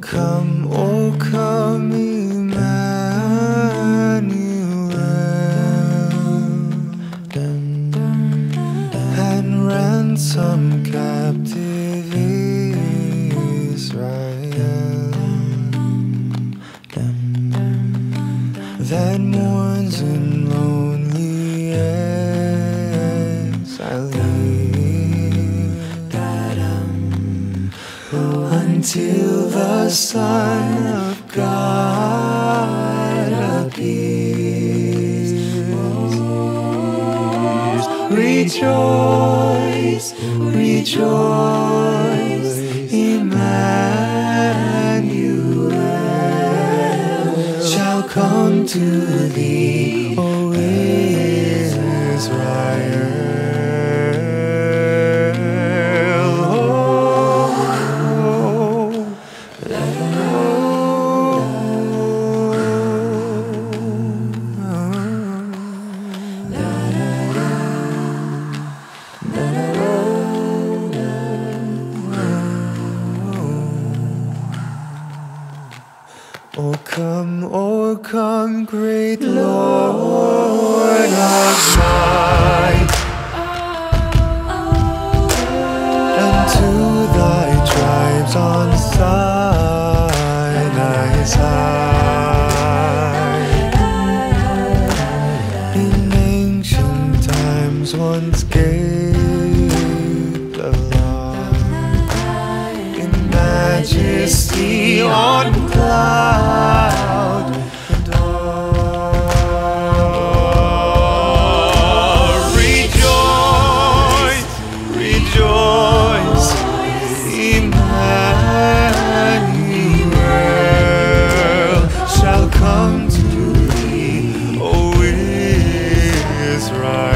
come, oh come, Emmanuel, and ransom captive Israel that mourns in lonely exile. Until the Son of God appears. Rejoice, rejoice, Emmanuel shall come to thee, O Israel. Come, oh come, great Lord of might, unto thy tribes on Sinai's high. In ancient times once gave the law in majesty. right.